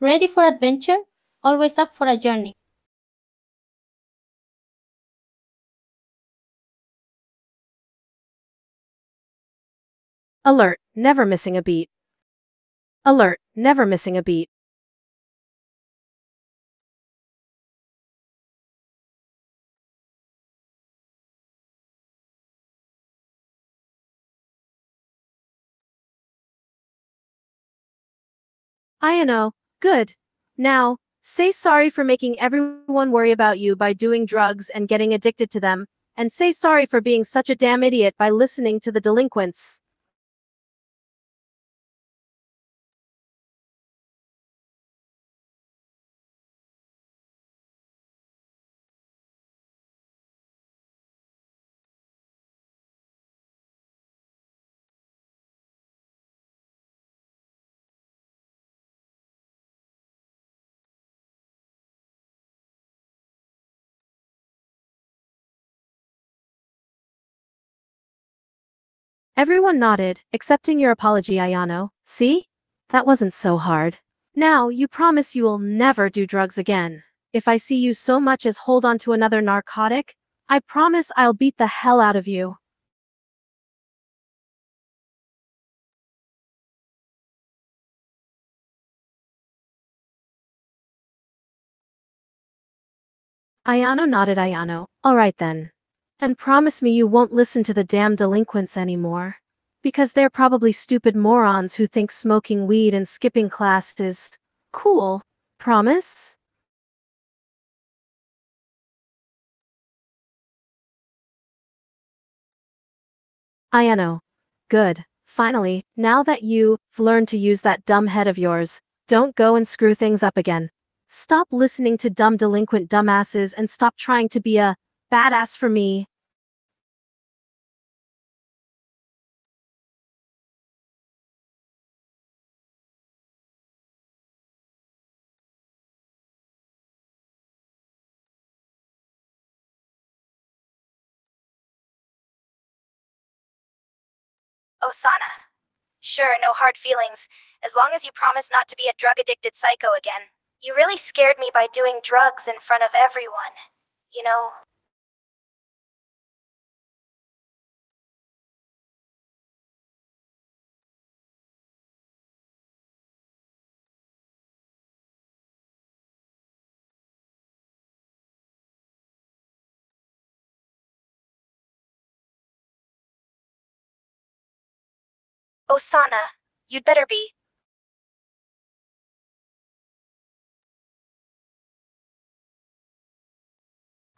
Ready for adventure? Always up for a journey. Alert, never missing a beat. Alert, never missing a beat. Ayano, good. Now, say sorry for making everyone worry about you by doing drugs and getting addicted to them, and say sorry for being such a damn idiot by listening to the delinquents. Everyone nodded, accepting your apology, Ayano. See? That wasn't so hard. Now, you promise you will never do drugs again. If I see you so much as hold on to another narcotic, I promise I'll beat the hell out of you. Ayano nodded Ayano. Alright then. And promise me you won't listen to the damn delinquents anymore. Because they're probably stupid morons who think smoking weed and skipping class is cool. Promise? Ayano. Good. Finally, now that you've learned to use that dumb head of yours, don't go and screw things up again. Stop listening to dumb delinquent dumbasses and stop trying to be a badass for me. Osana. Sure, no hard feelings, as long as you promise not to be a drug addicted psycho again. You really scared me by doing drugs in front of everyone. You know, Osana, you'd better be.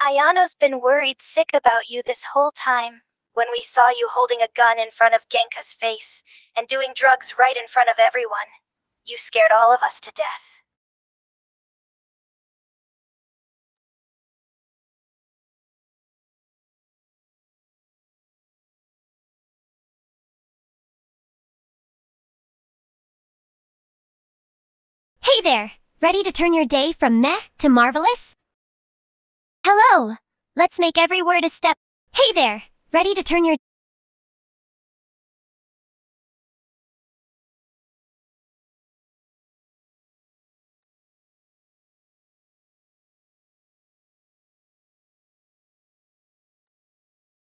Ayano's been worried sick about you this whole time. When we saw you holding a gun in front of Genka's face and doing drugs right in front of everyone, you scared all of us to death. Hey there! Ready to turn your day from meh to marvelous? Hello! Let's make every word a step. Hey there! Ready to turn your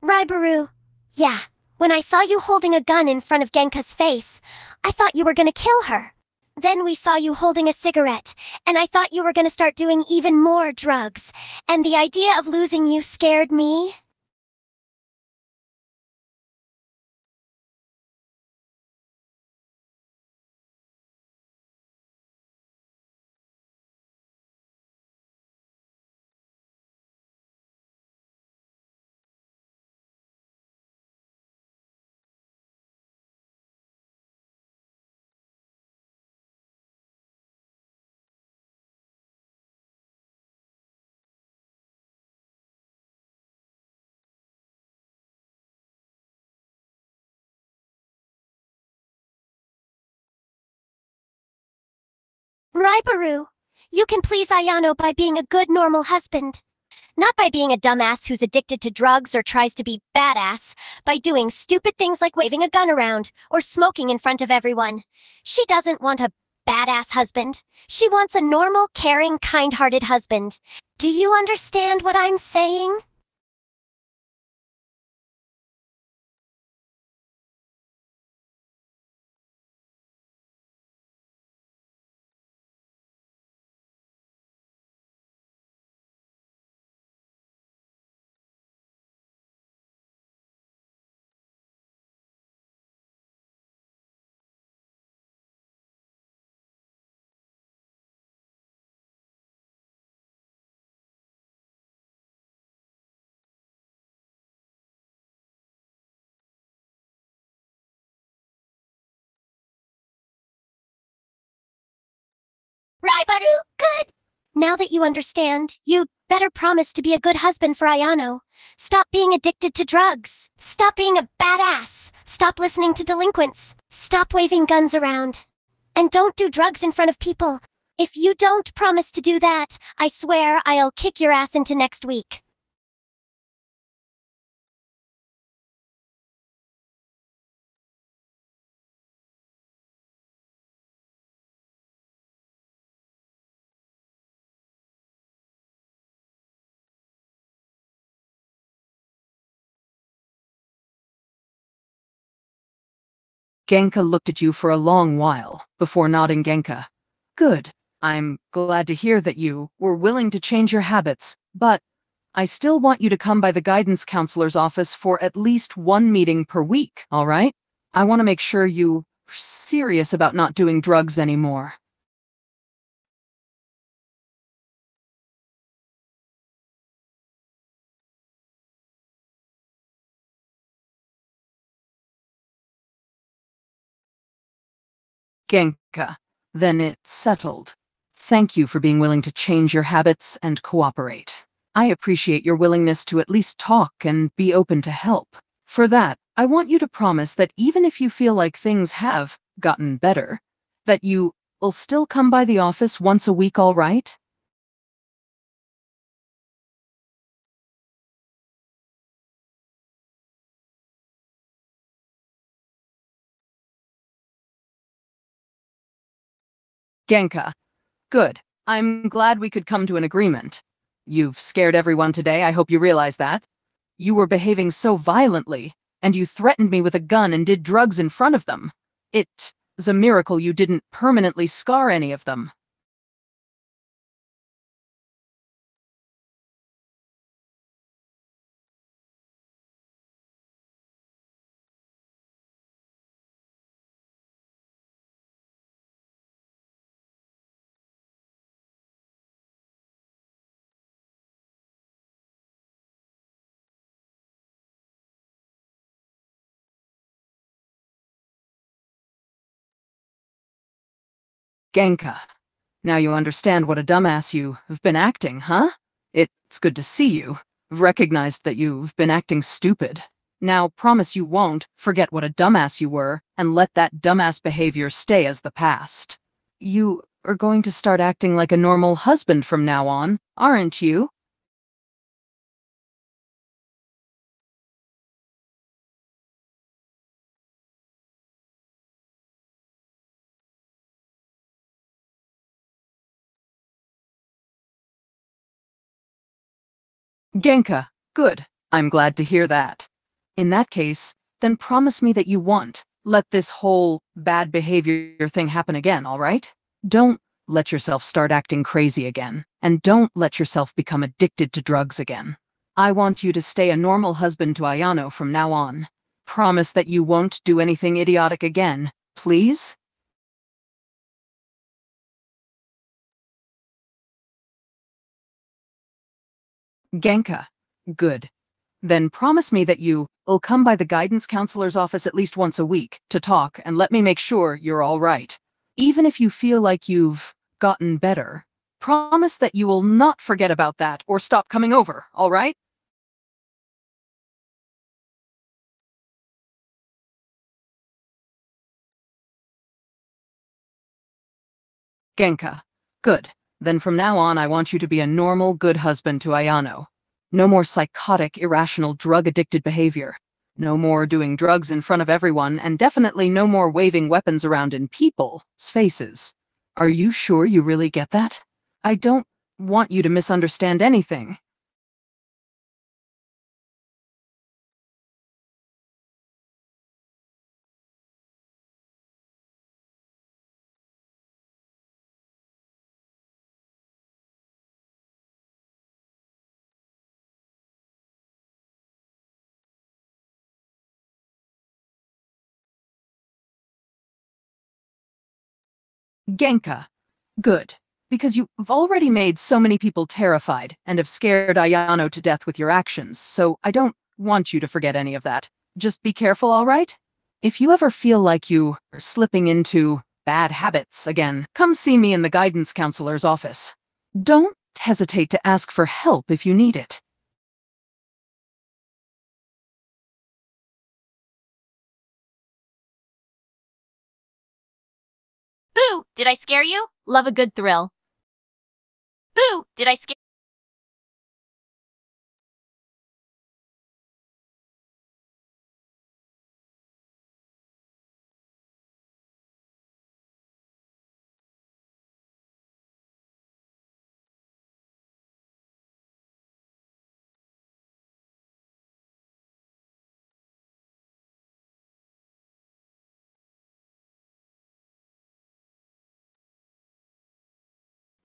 Raibaru. Yeah, when I saw you holding a gun in front of Genka's face, I thought you were gonna kill her. Then we saw you holding a cigarette, and I thought you were gonna start doing even more drugs. And the idea of losing you scared me. Raibaru, you can please Ayano by being a good normal husband. Not by being a dumbass who's addicted to drugs or tries to be badass, by doing stupid things like waving a gun around or smoking in front of everyone. She doesn't want a badass husband. She wants a normal, caring, kind hearted husband. Do you understand what I'm saying? Good. Now that you understand, you better promise to be a good husband for Ayano. Stop being addicted to drugs. Stop being a badass. Stop listening to delinquents. Stop waving guns around. And don't do drugs in front of people. If you don't promise to do that, I swear I'll kick your ass into next week. Genka looked at you for a long while before nodding Genka. Good. I'm glad to hear that you were willing to change your habits, but I still want you to come by the guidance counselor's office for at least one meeting per week, all right? I want to make sure you are serious about not doing drugs anymore. Genka, then it's settled. Thank you for being willing to change your habits and cooperate. I appreciate your willingness to at least talk and be open to help. For that, I want you to promise that even if you feel like things have gotten better, that you will still come by the office once a week, all right? Genka, good. I'm glad we could come to an agreement. You've scared everyone today, I hope you realize that. You were behaving so violently, and you threatened me with a gun and did drugs in front of them. It is a miracle you didn't permanently scar any of them. Genka, now you understand what a dumbass you have been acting, huh? It's good to see you. I've recognized that you've been acting stupid. Now promise you won't forget what a dumbass you were and let that dumbass behavior stay as the past. You are going to start acting like a normal husband from now on, aren't you? Genka, good. I'm glad to hear that. In that case, then promise me that you won't let this whole bad behavior thing happen again, all right? Don't let yourself start acting crazy again, and don't let yourself become addicted to drugs again. I want you to stay a normal husband to Ayano from now on. Promise that you won't do anything idiotic again, please? Genka, good. Then promise me that you will come by the guidance counselor's office at least once a week to talk and let me make sure you're all right. Even if you feel like you've gotten better, promise that you will not forget about that or stop coming over, all right? Genka, good. Then from now on, I want you to be a normal, good husband to Ayano. No more psychotic, irrational, drug-addicted behavior. No more doing drugs in front of everyone, and definitely no more waving weapons around in people's faces. Are you sure you really get that? I don't want you to misunderstand anything. Genka. Good. Because you've already made so many people terrified and have scared Ayano to death with your actions, so I don't want you to forget any of that. Just be careful, all right? If you ever feel like you are slipping into bad habits again, come see me in the guidance counselor's office. Don't hesitate to ask for help if you need it. Did I scare you? Love a good thrill. Boo! Did I scare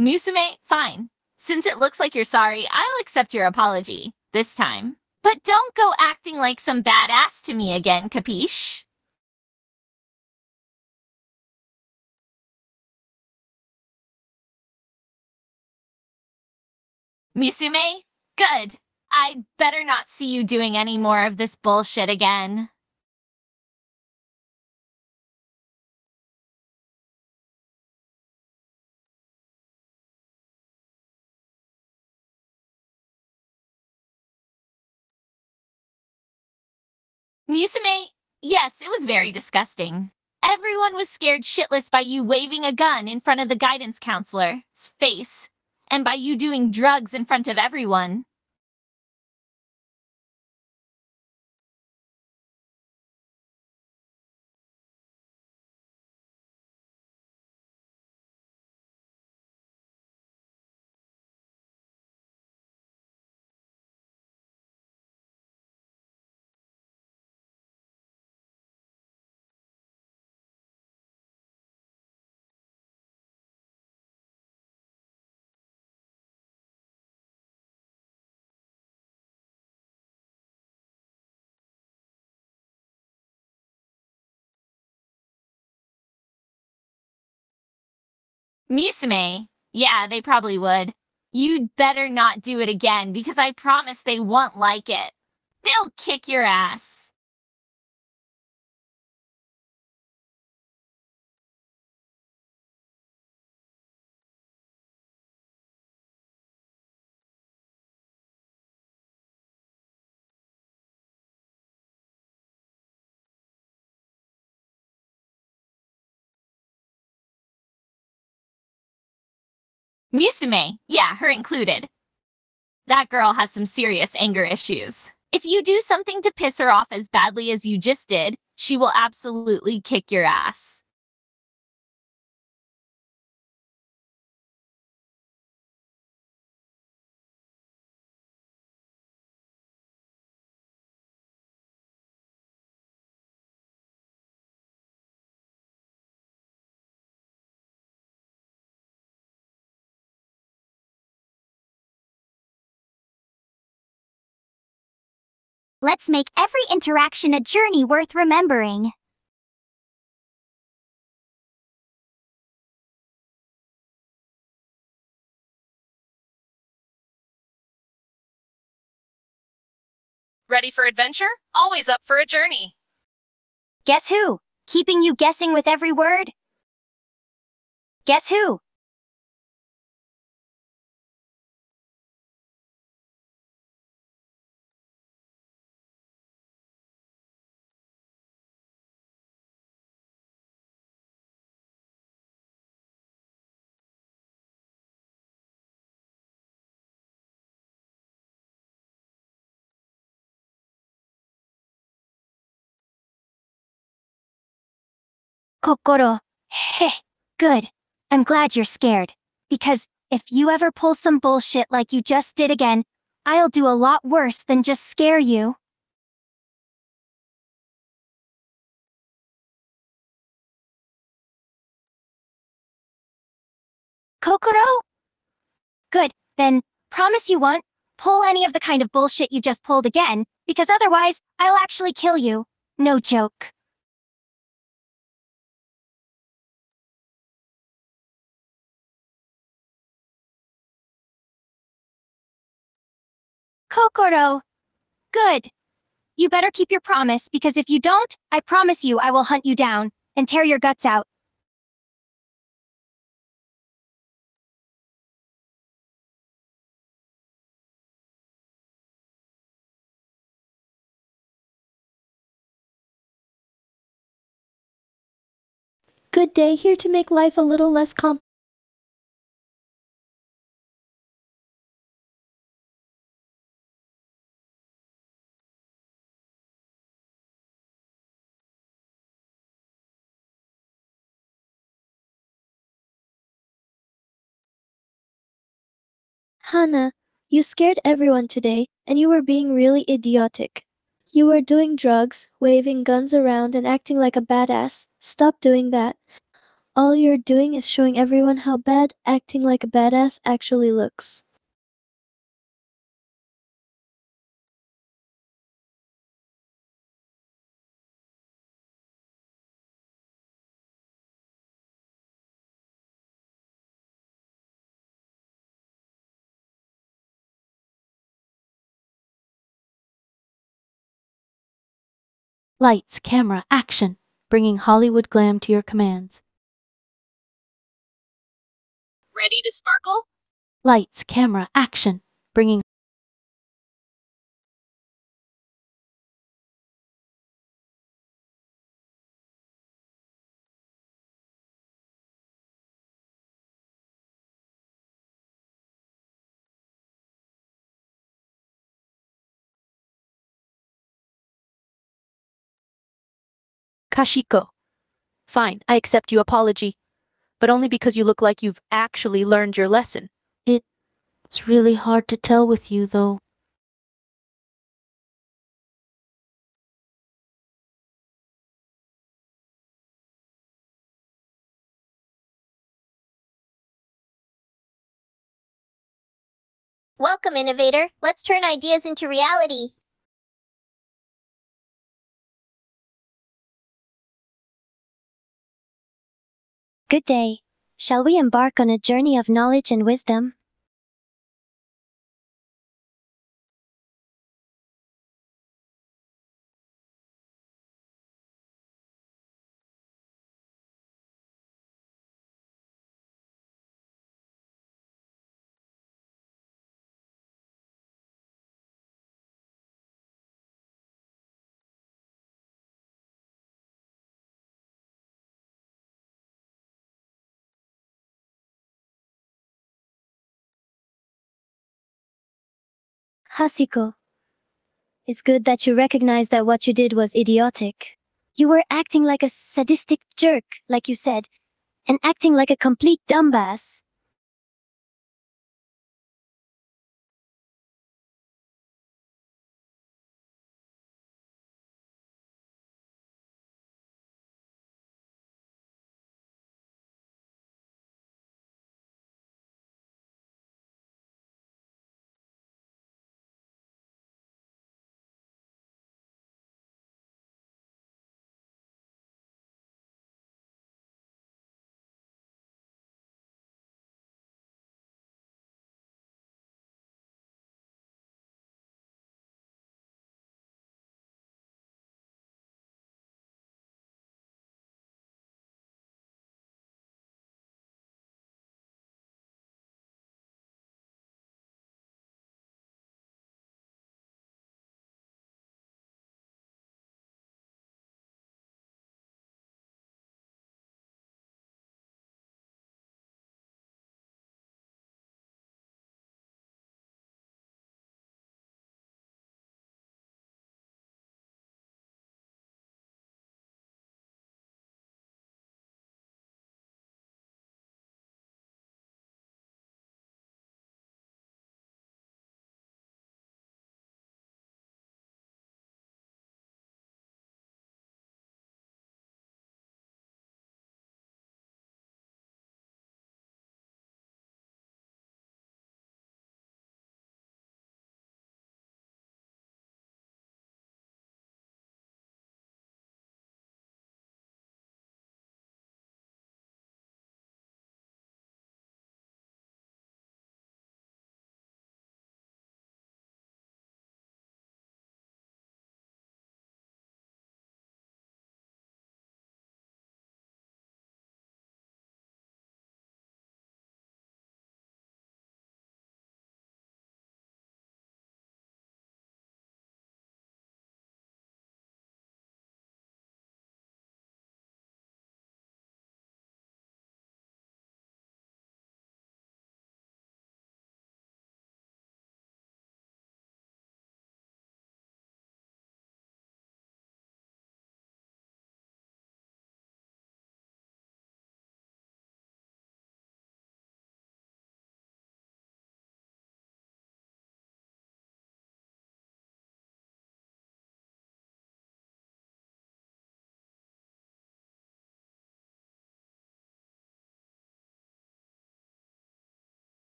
Musume, fine. Since it looks like you're sorry, I'll accept your apology. This time. But don't go acting like some badass to me again, capiche? Musume? Good. I'd better not see you doing any more of this bullshit again. Musume, yes, it was very disgusting. Everyone was scared shitless by you waving a gun in front of the guidance counselor's face, and by you doing drugs in front of everyone. Musume, yeah, they probably would. You'd better not do it again because I promise they won't like it. They'll kick your ass. Musume, yeah, her included. That girl has some serious anger issues. If you do something to piss her off as badly as you just did, she will absolutely kick your ass. Let's make every interaction a journey worth remembering. Ready for adventure? Always up for a journey. Guess who? Keeping you guessing with every word? Guess who? Kokoro. Heh. Good. I'm glad you're scared. Because if you ever pull some bullshit like you just did again, I'll do a lot worse than just scare you. Kokoro? Good, then, promise you won't pull any of the kind of bullshit you just pulled again, because otherwise, I'll actually kill you. No joke. Kokoro. Good. You better keep your promise, because if you don't, I promise you I will hunt you down and tear your guts out. Good day, here to make life a little less comp. Hana, you scared everyone today, and you were being really idiotic. You were doing drugs, waving guns around, and acting like a badass. Stop doing that. All you're doing is showing everyone how bad acting like a badass actually looks. Lights, camera, action! Bringing Hollywood glam to your commands. Ready to sparkle? Lights, camera, action! Bringing Kashiko. Fine, I accept your apology. But only because you look like you've actually learned your lesson. It's really hard to tell with you, though. Welcome, innovator. Let's turn ideas into reality. Good day. Shall we embark on a journey of knowledge and wisdom? Kashiko. It's good that you recognize that what you did was idiotic. You were acting like a sadistic jerk, like you said, and acting like a complete dumbass.